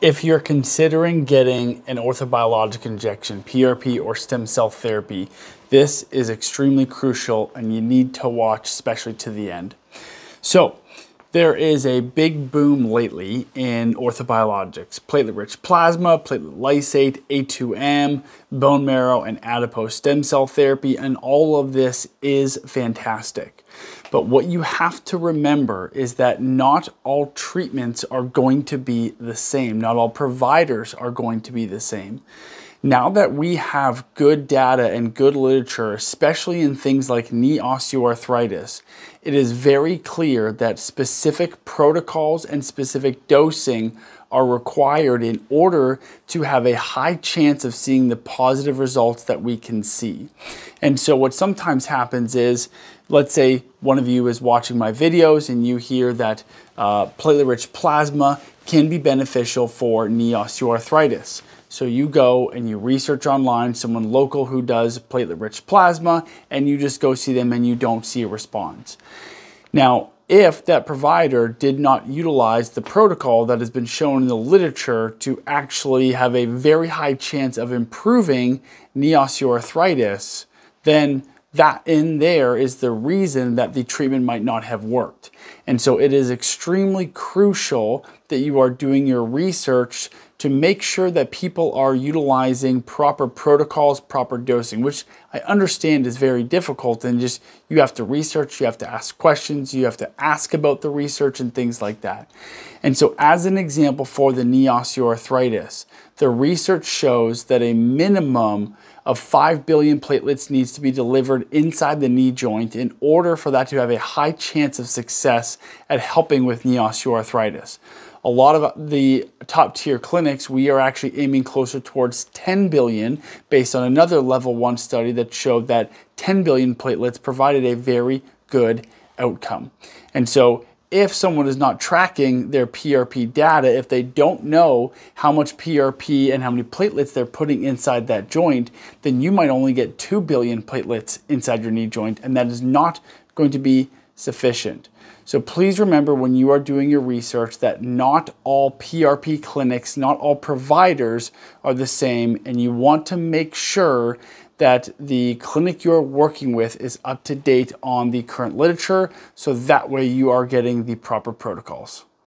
If you're considering getting an orthobiologic injection, PRP, or stem cell therapy, this is extremely crucial and you need to watch, especially to the end. So, there is a big boom lately in orthobiologics platelet rich plasma, platelet lysate, A2M, bone marrow, and adipose stem cell therapy, and all of this is fantastic. But what you have to remember is that not all treatments are going to be the same, not all providers are going to be the same. Now that we have good data and good literature, especially in things like knee osteoarthritis, it is very clear that specific protocols and specific dosing are required in order to have a high chance of seeing the positive results that we can see. And so what sometimes happens is, let's say one of you is watching my videos and you hear that uh, platelet-rich plasma can be beneficial for knee osteoarthritis. So you go and you research online someone local who does platelet rich plasma and you just go see them and you don't see a response. Now, if that provider did not utilize the protocol that has been shown in the literature to actually have a very high chance of improving knee osteoarthritis, then that in there is the reason that the treatment might not have worked. And so it is extremely crucial that you are doing your research to make sure that people are utilizing proper protocols, proper dosing, which I understand is very difficult and just you have to research, you have to ask questions, you have to ask about the research and things like that. And so as an example for the knee osteoarthritis, the research shows that a minimum of 5 billion platelets needs to be delivered inside the knee joint in order for that to have a high chance of success at helping with knee osteoarthritis a lot of the top tier clinics, we are actually aiming closer towards 10 billion based on another level one study that showed that 10 billion platelets provided a very good outcome. And so if someone is not tracking their PRP data, if they don't know how much PRP and how many platelets they're putting inside that joint, then you might only get 2 billion platelets inside your knee joint, and that is not going to be sufficient. So please remember when you are doing your research that not all PRP clinics, not all providers are the same, and you want to make sure that the clinic you're working with is up to date on the current literature so that way you are getting the proper protocols.